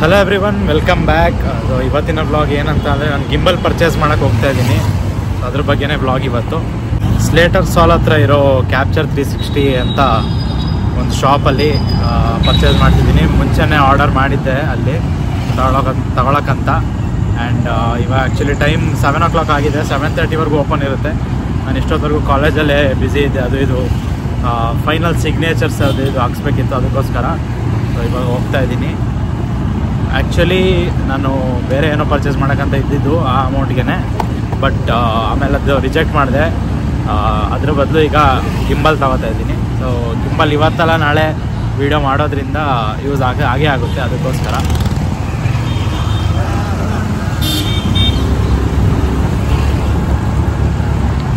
Hello everyone welcome back ಅದು ಇವತ್ತಿನ blog ಏನಂತ ಅಂದರೆ ನಾನು ಗಿಂಬಲ್ ಪರ್ಚೇಸ್ ಮಾಡೋಕೆ ಹೋಗ್ತಾ ಇದ್ದೀನಿ ಅದ್ರ ಬಗ್ಗೆನೇ ಬ್ಲಾಗ್ ಇವತ್ತು. ಸ್ಲೇಟರ್ ಸಾಲ್ ಹತ್ರ ಇರೋ ಕ್ಯಾಪ್ಚರ್ ತ್ರೀ ಸಿಕ್ಸ್ಟಿ ಅಂತ ಒಂದು ಶಾಪಲ್ಲಿ ಪರ್ಚೇಸ್ ಮಾಡ್ತಿದ್ದೀನಿ. ಮುಂಚೆನೇ ಆರ್ಡರ್ ಮಾಡಿದ್ದೆ ಅಲ್ಲಿ. ತಗೊಳಕ ತಗೊಳಕ್ಕಂತ ಆ್ಯಂಡ್ ಇವಾಗ actually time seven o'clock ಆಗಿದೆ ಸೆವೆನ್ ತರ್ಟಿವರೆಗೂ ಓಪನ್ ಇರುತ್ತೆ. ನಾನು ಇಷ್ಟೊತ್ತವರೆಗೂ ಕಾಲೇಜಲ್ಲೇ ಬ್ಯುಸಿ ಇದ್ದೆ. ಅದು ಇದು ಫೈನಲ್ ಸಿಗ್ನೇಚರ್ಸ್ ಅದು ಇದು ಹಾಕ್ಸ್ಬೇಕಿತ್ತು ಅದಕ್ಕೋಸ್ಕರ. ಸೊ ಇವಾಗ ಹೋಗ್ತಾ ಇದ್ದೀನಿ ಆ್ಯಕ್ಚುಲಿ ನಾನು ಬೇರೆ ಏನೋ ಪರ್ಚೇಸ್ ಮಾಡೋಕ್ಕಂತ ಇದ್ದಿದ್ದು ಆ ಅಮೌಂಟ್ಗೆ ಬಟ್ ಆಮೇಲೆ ಅದು ರಿಜೆಕ್ಟ್ ಮಾಡಿದೆ. ಅದ್ರ ಬದಲು ಈಗ ಗಿಂಬಲ್ ತಗೋತಾ ಇದ್ದೀನಿ. ಸೊ ಗಿಂಬಲ್ ಇವತ್ತಲ್ಲ ನಾಳೆ ವೀಡಿಯೋ ಮಾಡೋದ್ರಿಂದ ಯೂಸ್ ಆಗ ಹಾಗೇ ಆಗುತ್ತೆ ಅದಕ್ಕೋಸ್ಕರ.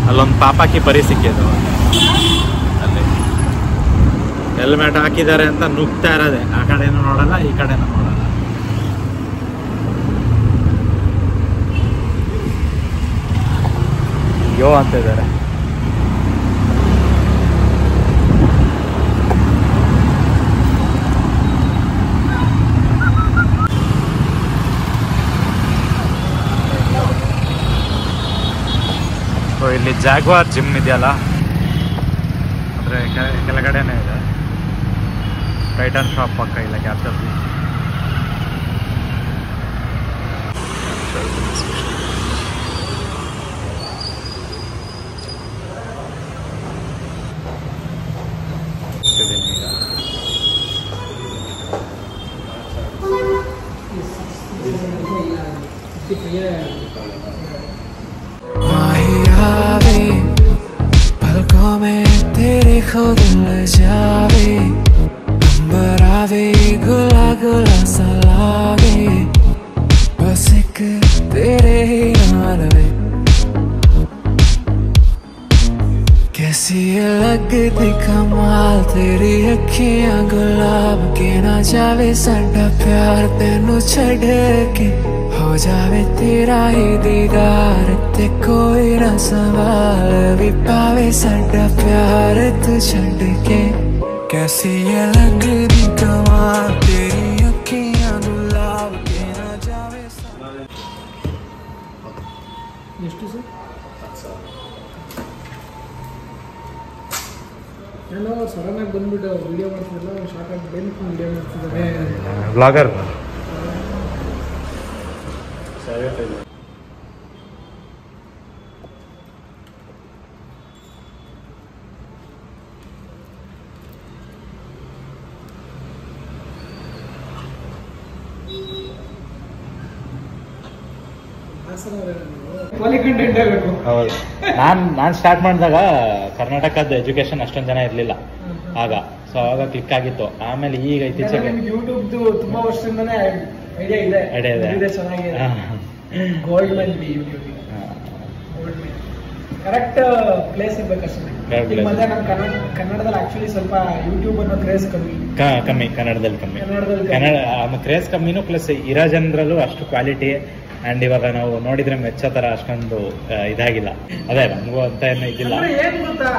ಅಲ್ಲೊಂದು ಪಾಪಾಕಿ ಪರಿ ಸಿಕ್ಕಿದ್ದು. ಅಲ್ಲಿ. ಹೆಲ್ಮೆಟ್ ಹಾಕಿದ್ದಾರೆ ಅಂತ ನುಗ್ತಾ ಇರೋದೆ. ಆ ಕಡೆನೂ ನೋಡಲ್ಲ, ಈ ಕಡೆನೂ ನೋಡಲ್ಲ. ಯೋ ಅಂತ ಇದ್ದಾರೆ. ಸೊ ಇಲ್ಲಿ ಜಾಗ್ವಾರ್ ಜಿಮ್ ಇದೆಯಲ್ಲ? ಅಂದ್ರೆ ಕೆಳಗಡೆನೇ ಇದೆ. ಟೈಟನ್ ಶಾಪ್ ಪಕ್ಕ ಇಲ್ಲ ಕ್ಯಾಪ್ಟಲ್ पलकों में तेरे खुद ले जावे अंबर गुला गुला ਦੀ ਕਮਾਲ ਤੇਰੀ ਅੱਖੀਆਂ ਗੁਲਾਬ ਕੇ ਨਾ ਜਾਵੇ ਸਾਡਾ ਪਿਆਰ ਤੈਨੂੰ ਛੱਡ ਕੇ। ਹੋ ਜਾਵੇ ਤੇਰਾ ਹੀ ਦੀਦਾਰ ਤੇ ਕੋਈ ਨਾ ਸਵਾਲ ਵੀ ਪਾਵੇ ਸਾਡਾ ਪਿਆਰ ਤੂੰ ਛੱਡ ਕੇ। ਕੈਸੀ ਇਹ ਲੱਗਦੀ ਕਮਾਲ ನಾನು ಸಡನ್ನಾಗಿ ಬಂದ್ಬಿಟ್ಟು ವಿಡಿಯೋ ಮಾಡ್ತಿದ್ರಲ್ಲ ಶಾರ್ಟ್ ಆಗಿ ಏನಕ್ಕೆ ವಿಡಿಯೋ ಮಾಡ್ತಿದ್ದಾರೆ? ಬ್ಲಾಗರ್ ಕ್ವಾಲಿ ಕಂಟೆಂಟ್ ಆಗಬೇಕು ಹೌದು. ನಾನು ನಾನು ಸ್ಟಾರ್ಟ್ ಮಾಡಿದಾಗ ಕರ್ನಾಟಕದ ಎಜುಕೇಶನ್ ಅಷ್ಟೊಂದು ಜನ ಇರಲಿಲ್ಲ. ಆಗ. ಸೊ ಆವಾಗ ಕ್ಲಿಕ್ ಆಗಿತ್ತು. ಆಮೇಲೆ ಈಗ ಇತ್ತೀಚೆಗೆ ಯೂಟ್ಯೂಬ್ದು ತುಂಬಾ ವರ್ಷದಿಂದನೇ ಐಡಿಯಾ ಇದೆ. Idea ಇದೆ. ಇದೆ ಚೆನ್ನಾಗಿದೆ. ಹಾ. ಗೋಲ್ಡ್ ಮನ್ ಯೂಟ್ಯೂಬ್ ಹಾ. ಗೋಲ್ಡ್ ಮನ್ ಕರೆಕ್ಟ್ ಪ್ಲೇಸ್ ಇರ್ಬೇಕಷ್ಟೇ Correct ಮತ್ತೆ ನಮ್ಮ ಕನ್ನಡ ಕನ್ನಡದಲ್ಲಿ ಆಕ್ಚುಲಿ ಸ್ವಲ್ಪ ಯೂಟ್ಯೂಬ್ ಅನ್ನೋ ಕ್ರೇಜ್ ಕಮ್ಮಿ. ಕನ್ನಡದಲ್ಲಿ ಕಮ್ಮಿ. ಕನ್ನಡದಲ್ಲಿ ಕಮ್ಮಿ. ಕನ್ನಡ ಕ್ರೇಜ್ ಕಮ್ಮಿನೂ ಪ್ಲಸ್ ಇರೋ ಜನರಲ್ಲೂ ಅಷ್ಟು ಕ್ವಾಲಿಟಿ ಆ್ಯಂಡ್ ಇವಾಗ ನಾವು ನೋಡಿದ್ರೆ ಮೆಚ್ಚೋ ಥರ ಅಷ್ಟೊಂದು ಇದಾಗಿಲ್ಲ. ಅದೇ ನಮಗೂ ಅಂತ ಏನೂ ಇದಿಲ್ಲ. ಏನು ಗೊತ್ತಾ?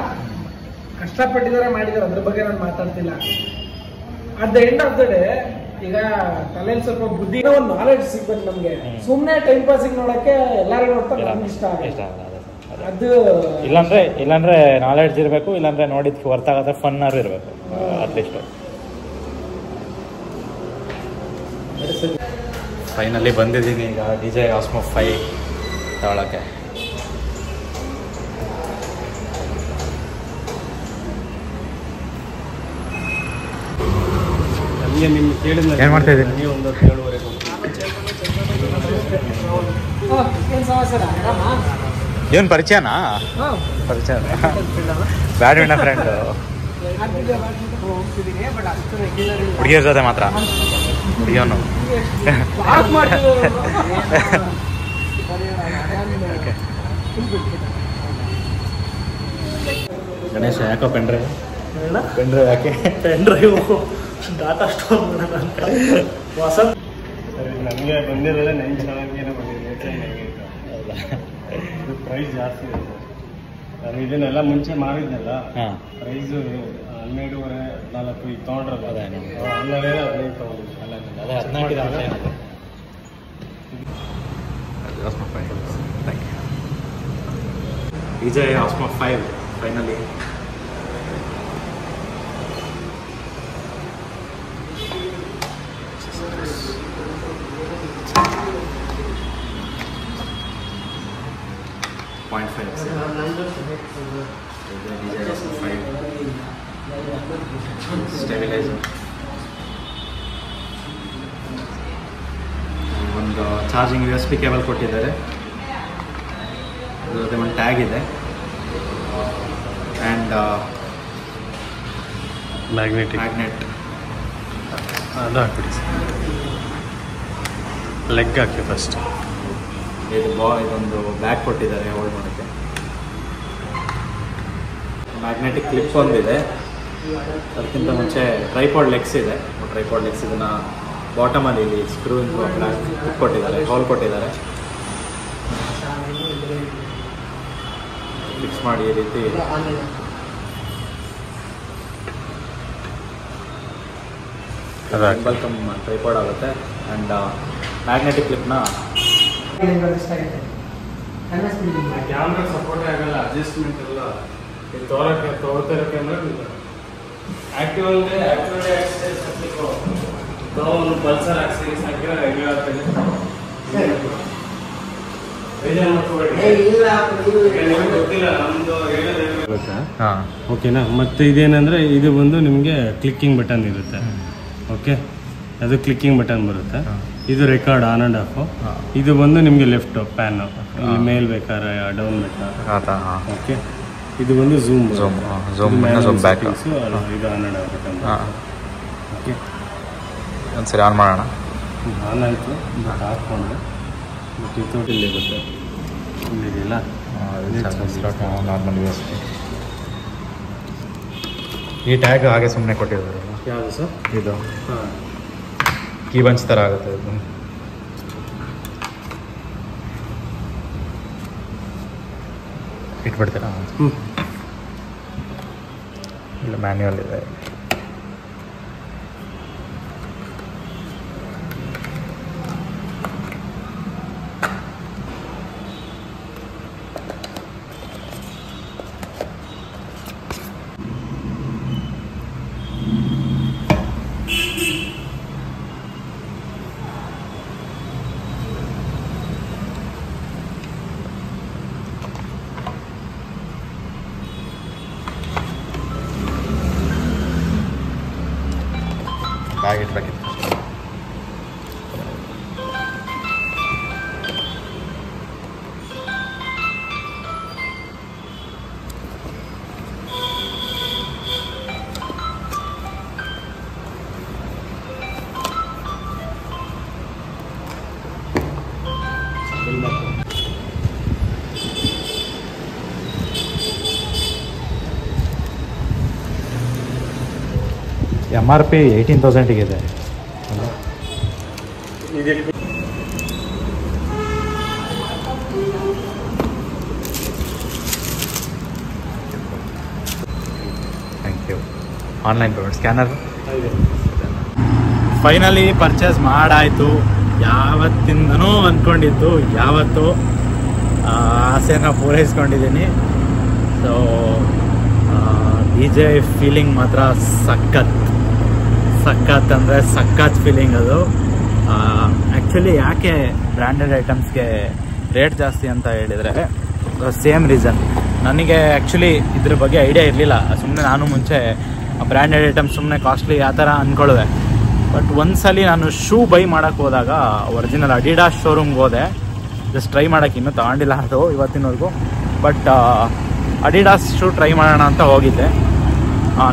ಕಷ್ಟಪಟ್ಟಿದ್ದಾರೆ ಮಾಡಿದ್ದಾರೆ. ಅದ್ರ ಬಗ್ಗೆ ನಾನು ಮಾತಾಡ್ತಿಲ್ಲ. At the end of the day ಈಗ ತಲೆಯಲ್ಲಿ ಸ್ವಲ್ಪ ಬುದ್ಧಿ ಒಂದು ನಾಲೆಡ್ಜ್ ಸಿಗ್ಬೇಕು ನಮ್ಗೆ. ಸುಮ್ಮನೆ ಸುಮ್ನೆ ಟೈಮ್ ಪಾಸಿಗೆ ನೋಡಕ್ಕೆ ಎಲ್ಲಾರು ನೋಡ್ತಾರೆ ನಮ್ಗೆ ಇಷ್ಟ ಅದೇ ಇಲ್ಲಾಂದ್ರೆ ಇಲ್ಲಾಂದ್ರೆ ನಾಲೆಡ್ಜ್ ಇರಬೇಕು ಇಲ್ಲಾಂದ್ರೆ ನೋಡಿದ್ ವರ್ತ್ ಆಗತ್ತೆ ಫನ್ನಾರು ಇರಬೇಕು ಅಟ್ಲೀಸ್ಟ್ ಫೈನಲಿ ಬಂದಿದ್ದೀನಿ ಈಗ ಡಿ ಜೆ ಆಸ್ಮೋ ಫೈ ಕೇಳಿದ ಏನ್ ಮಾಡ್ತಾ ಇದ್ದೀನಿ ನೀವು ಒಂದು ಏಳುವರೆಗೆ ಆ, ಏನ್ ಸಮಾಚಾರ? ಆರಾಮ? ಪರಿಚಯನಾ. ಪರಿಚಯ. Badminton friend. ಹುಡುಗಿಯರ ಜೊತೆ ಮಾತ್ರ? ಪೆನ್ ಡ್ರೈವ್ ಪೆನ್ ಗಣೇಶ ಯಾಕೋ ಪೆಂಡ್ರೆ ಪೆಂಡ್ರೆ ಯಾಕೆ? ಪೆನ್ ಡ್ರೈವ್ ಡಾಟಾ ಸ್ಟೋರ್ ಮಾಡೋಣ ಅಂತ ಹೊಸ ಸರಿ ನನಗೆ ಬಂದಿರೋದೇ ನೈನ್ ಚೆನ್ನಾಗೇನೋ ಬಂದಿದೆ. ಪ್ರೈಸ್ ಜಾಸ್ತಿ ಇದೆ. ನಾನು ಇದನ್ನೆಲ್ಲ ಮುಂಚೆ ಮಾಡಿದ್ನಲ್ಲ ಪ್ರೈಸು ಹನ್ನೆರಡುವರೆ ಹದಿನಾಲ್ಕು ಈಗ ತೊಗೊಂಡ್ರಲ್ಲ ಅದೇ. ಹನ್ನೆರಡು ಹದಿನೈದು ತೊಗೊಂಡಿದ್ವಿ ಅದೇ ಹದಿನಾಲ್ಕು ಇದೆ Osmo five thank you DJI Osmo five finally point five DJI Osmo five stabilizer ಒಂದು charging U S B cable ಕೊಟ್ಟಿದ್ದಾರೆ. ಅದರ ಜೊತೆ ಒಂದು ಟ್ಯಾಗ್ ಇದೆ. ಆ್ಯಂಡ್ ಮ್ಯಾಗ್ನೆಟ್ ಮ್ಯಾಗ್ನೆಟ್ ಅದು ಹಾಕ್ಬಿಡಿ ಸರ್. ಲೆಗ್ ಹಾಕಿ ಫಸ್ಟ್ ಇದು ಬಾ ಇದೊಂದು ಬ್ಯಾಗ್ ಕೊಟ್ಟಿದ್ದಾರೆ ಹೋಲ್ಡ್ ಮಾಡೋಕ್ಕೆ. ಮ್ಯಾಗ್ನೆಟಿಕ್ ಕ್ಲಿಪ್ ಒಂದಿದೆ. ಅದಕ್ಕಿಂತ ಮುಂಚೆ ಟ್ರೈಪಾಡ್ ಲೆಗ್ಸ್ ಇದೆ. ಟ್ರೈಪಾಡ್ ಲೆಗ್ಸ್ ಇದನ್ನು ಬಾಟಮಲ್ಲಿ ಇಲ್ಲಿ ಸ್ಕ್ರೂ ಕೊಟ್ಟಿದ್ದಾರೆ ಹೋಲ್ ಕೊಟ್ಟಿದ್ದಾರೆ. ಫಿಕ್ಸ್ ಮಾಡಿ ಈ ರೀತಿ. ವೆಲ್ಕಮ್ ಟ್ರೈಪಾಡ್ ಆಗುತ್ತೆ ಆ್ಯಂಡ್ ಮ್ಯಾಗ್ನೆಟಿಕ್ ಕ್ಲಿಪ್ನ ಕ್ಯಾಮ್ರಾ ಸಪೋರ್ಟ್ ಆಗಲ್ಲ ಅಡ್ಜಸ್ಟ್ಮೆಂಟ್ ಎಲ್ಲ. ತೋರಕ್ಕೆ ತೋರ್ತಾ ಇರೋ ಕ್ಯಾಮ್ರಾ ಆಕ್ಟಿವ್ ಅಂದ್ರೆ ಆಕ್ಟಿವ್ ಒಂದು ಪಲ್ಸರ್ ಹಾಕ್ಸಿ ಹಾಕಿದ್ರೆ ರೆಗ್ಯೂ ಆಗ್ತದೆ. ಬೇಜಾರು ಮಾಡ್ಕೋಬೇಡಿ. ಗೊತ್ತಿಲ್ಲ ಹೇಳ್ಬೇಕಾ? ಹಾಂ. ಓಕೆನಾ? ಮತ್ತೆ ಇದೇನಂದ್ರೆ ಇದು ಬಂದು ನಿಮಗೆ ಕ್ಲಿಕ್ಕಿಂಗ್ ಬಟನ್ ಇರುತ್ತೆ. ಓಕೆ? ಅದು ಕ್ಲಿಕ್ಕಿಂಗ್ ಬಟನ್ ಬರುತ್ತೆ. ಇದು ರೆಕಾರ್ಡ್ ಆನ್ ಅಂಡ್ ಆಫ್ ಇದು ಬಂದು ನಿಮಗೆ ಲೆಫ್ಟ್ ಪ್ಯಾನ್ ಇಲ್ಲಿ ಮೇಲ್ ಬೇಕಾದ್ರೆ ಡೌನ್ ಹಾಂ. ಓಕೆ? ಇದು ಬಂದು ಝೂಮ್ ಝೂಮ್ ಝೂಮ್ ಮೈನಸ್ ಒಂದು ಬ್ಯಾಕ್. ಇದು ಆನ್ ಅಂಡ್ ಆಫ್ ಬಟನ್ ಹಾಂ. ಓಕೆ ಒಂದ್ಸರಿ ಆನ್ ಮಾಡೋಣ. ಆನ್ ಆಯಿತು. ಬಟ್ ಹಾಕ್ಕೊಂಡೆ ಬಟ್ ಇದು ಇಲ್ಲಿ ಬರುತ್ತೆ. ಇಲ್ಲಿದೆಯಲ್ಲ? ನಾರ್ಮಲ್ ಈ ಟ್ಯಾಗ್ ಹಾಗೆ ಸುಮ್ಮನೆ ಕೊಟ್ಟಿದ್ದಾರೆ ಯಾವುದು ಸರ್? ಇದು. ಹಾಂ. ಕೀ ಬಂಚ್ ಥರ ಆಗುತ್ತೆ ಇದು ಇಟ್ಬಿಡ್ತೀರಾ? ಹ್ಞೂ ಇಲ್ಲ ಮ್ಯಾನ್ಯುವಲ್ ಇದೆ. ಬ್ಯಾಗ್ ಇಟ್ಬೇಕಿತ್ತು. M R P eighteen ತೌಸಂಡಿಗಿದೆ thank you online payment scanner finally purchase ಮಾಡಾಯಿತು. ಯಾವತ್ತಿಂದನೂ ಅಂದ್ಕೊಂಡಿದ್ದು ಯಾವತ್ತು ಆಸೆಯನ್ನು ಆಸೆನ ಪೂರೈಸ್ಕೊಂಡಿದ್ದೀನಿ ಸೊ ಬಿ ಜೆ ಫೀಲಿಂಗ್ ಮಾತ್ರ ಸಖತ್. ಸಖತ್ ಅಂದರೆ ಸಖತ್ ಫೀಲಿಂಗ್ ಅದು. ಆ್ಯಕ್ಚುಲಿ ಯಾಕೆ ಬ್ರ್ಯಾಂಡೆಡ್ ಐಟಮ್ಸ್ಗೆ ರೇಟ್ ಜಾಸ್ತಿ ಅಂತ ಹೇಳಿದರೆ ಸೇಮ್ ರೀಸನ್ ನನಗೆ ಆ್ಯಕ್ಚುಲಿ ಇದ್ರ ಬಗ್ಗೆ ಐಡಿಯಾ ಇರಲಿಲ್ಲ. ಸುಮ್ಮನೆ ನಾನು ಮುಂಚೆ ಬ್ರ್ಯಾಂಡೆಡ್ ಐಟಮ್ಸ್ ಸುಮ್ಮನೆ ಕಾಸ್ಟ್ಲಿ ಆ ಥರ ಅಂದ್ಕೊಳ್ಳುವೆ ಬಟ್ ಒಂದ್ಸಲಿ ನಾನು ಶೂ ಬೈ ಮಾಡೋಕ್ಕೆ ಹೋದಾಗ ಒರಿಜಿನಲ್ ಅಡಿಡಾಸ್ ಶೋರೂಮ್ಗೆ ಹೋದೆ. ಜಸ್ಟ್ ಟ್ರೈ ಮಾಡೋಕ್ಕೆ ಇನ್ನೂ ತಗೊಂಡಿಲ್ಲ ಅದು ಇವತ್ತಿನವರೆಗೂ. ಬಟ್ ಅಡಿಡಾಸ್ ಶೂ ಟ್ರೈ ಮಾಡೋಣ ಅಂತ ಹೋಗಿದ್ದೆ.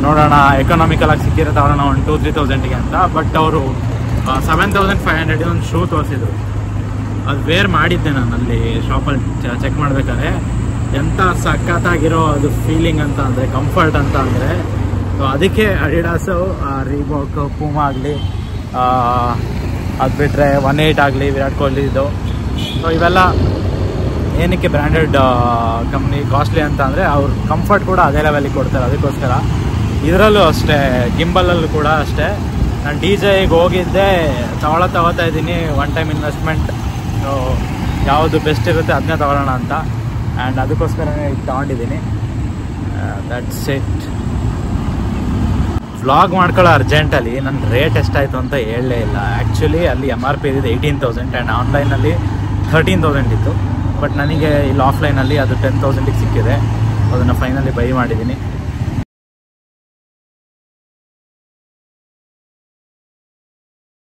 ನೋಡೋಣ ಎಕನಾಮಿಕಲ್ ಆಗಿ ಸಿಕ್ಕಿರತ್ತೆ ಅವ್ರನ್ನ ಒಂದು ಟೂ ತ್ರೀ ತೌಸಂಡಿಗೆ ಅಂತ. ಬಟ್ ಅವರು ಸೆವೆನ್ ತೌಸಂಡ್ ಫೈವ್ ಹಂಡ್ರೆಡ್ ಒಂದು ಶೂ ತೋರಿಸಿದ್ರು. ಅದು ವೇರ್ ಮಾಡಿದ್ದೆ ನಾನು ಅಲ್ಲಿ ಶಾಪಲ್ಲಿ ಚೆಕ್ ಮಾಡ್ಬೇಕಾದ್ರೆ. ಎಂಥ ಸಖತ್ತಾಗಿರೋ ಅದು ಫೀಲಿಂಗ್ ಅಂತ ಅಂದರೆ ಕಂಫರ್ಟ್ ಅಂತ ಅಂದರೆ, ಸೊ ಅದಕ್ಕೆ ಅಡಿಡಾಸು ರೀಬೋಕ್ ಪೂಮಾ ಆಗಲಿ ಅದು ಬಿಟ್ಟರೆ ಒನ್ ಏಯ್ಟ್ ಆಗಲಿ, ವಿರಾಟ್ ಕೊಹ್ಲಿದು ಸೊ ಇವೆಲ್ಲ ಏನಕ್ಕೆ ಬ್ರ್ಯಾಂಡೆಡ್ ಕಂಪ್ನಿ ಕಾಸ್ಟ್ಲಿ ಅಂತ ಅಂದರೆ, ಅವ್ರ ಕಂಫರ್ಟ್ ಕೂಡ ಅದೇ ಲೆವೆಲಿಗೆ ಕೊಡ್ತಾರೆ. ಅದಕ್ಕೋಸ್ಕರ ಇದರಲ್ಲೂ ಅಷ್ಟೇ, ಗಿಂಬಲಲ್ಲೂ ಕೂಡ ಅಷ್ಟೇ. ನಾನು ಡಿ ಜೆಗೆ ಹೋಗಿದ್ದೆ, ತಗೊಳ ತಗೋತಾ ಇದ್ದೀನಿ ಒನ್ ಟೈಮ್ ಇನ್ವೆಸ್ಟ್ಮೆಂಟ್ ಯಾವುದು ಬೆಸ್ಟ್ ಇರುತ್ತೆ ಅದನ್ನೇ ತಗೊಳ್ಳೋಣ ಅಂತ. ಆ್ಯಂಡ್ ಅದಕ್ಕೋಸ್ಕರನೇ ಇದು ತಗೊಂಡಿದ್ದೀನಿ. ದಟ್ಸ್ ಇಟ್ ವ್ಲಾಗ್ ಮಾಡ್ಕೊಳ್ಳೋ ಅರ್ಜೆಂಟಲ್ಲಿ ನನ್ನ ರೇಟ್ ಎಷ್ಟಾಯಿತು ಅಂತ ಹೇಳಲೇ ಇಲ್ಲ. ಆ್ಯಕ್ಚುಲಿ ಅಲ್ಲಿ ಎಂ ಆರ್ ಪಿ ಇದ್ದಿದ್ದು ಏಯ್ಟೀನ್ ತೌಸಂಡ್ ಆ್ಯಂಡ್ ಆನ್ಲೈನಲ್ಲಿ ಥರ್ಟೀನ್ ತೌಸಂಡ್ ಇತ್ತು. ಬಟ್ ನನಗೆ ಇಲ್ಲಿ ಆಫ್ಲೈನಲ್ಲಿ ಅದು ಟೆನ್ ತೌಸಂಡಿಗೆ ಸಿಕ್ಕಿದೆ. ಅದನ್ನು ಫೈನಲಿ ಬೈ ಮಾಡಿದ್ದೀನಿ.